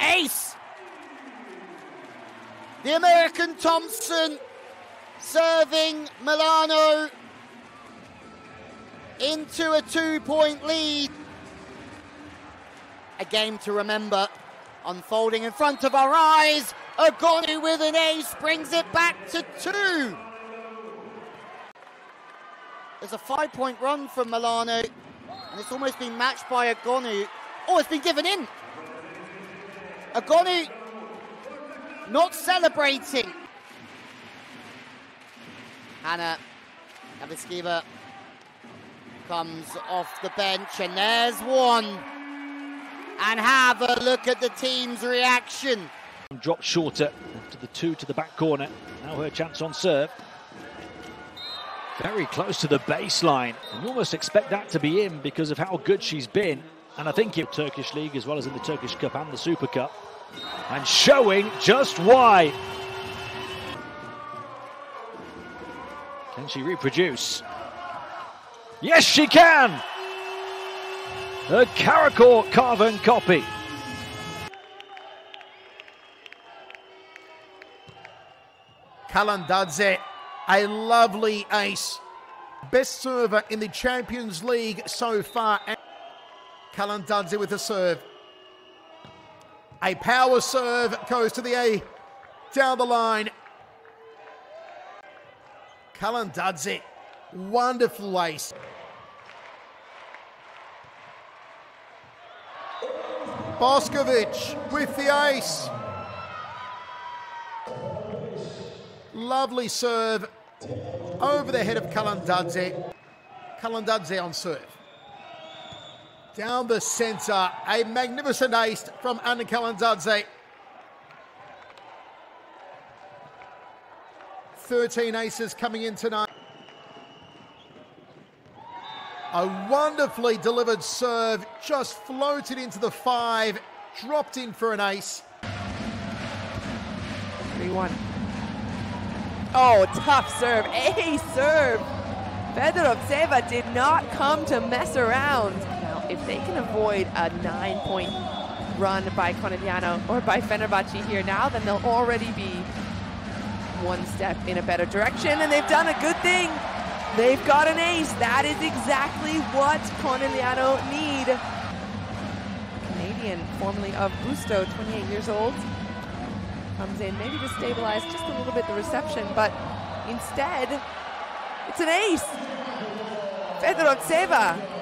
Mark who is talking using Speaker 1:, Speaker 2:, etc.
Speaker 1: Ace! The American Thompson serving Milano into a two point lead. A game to remember unfolding in front of our eyes. Egonu with an ace brings it back to two. There's a five point run from Milano, and it's almost been matched by Egonu. Oh, it's been given in. Egonu not celebrating. Hannah Navratilova comes off the bench, and there's one. And have a look at the team's reaction.
Speaker 2: Dropped shorter to the two to the back corner. Now her chance on serve. Very close to the baseline. You almost expect that to be in because of how good she's been. And I think in Turkish League as well as in the Turkish Cup and the Super Cup. And showing just why. Can she reproduce? Yes, she can! A Karakurt carbon copy.
Speaker 3: Kalandadze, a lovely ace. Best server in the Champions League so far. Kalandadze with a serve. A power serve goes to the A down the line. Kalandadze, wonderful ace. Boskovic with the ace. Lovely serve over the head of Kalandadze. Kalandadze on serve. Down the centre, a magnificent ace from Anna Kalandadze. 13 aces coming in tonight. A wonderfully delivered serve, just floated into the five, dropped in for an ace.
Speaker 4: 3 1. Oh, tough serve. A serve. Fedorovtseva did not come to mess around. If they can avoid a nine point run by Conegliano or by Fenerbahce here now, then they'll already be one step in a better direction, and they've done a good thing. They've got an ace. That is exactly what Conegliano need. Canadian, formerly of Busto, 28 years old, comes in maybe to stabilize just a little bit the reception, but instead, it's an ace. Fedorovtseva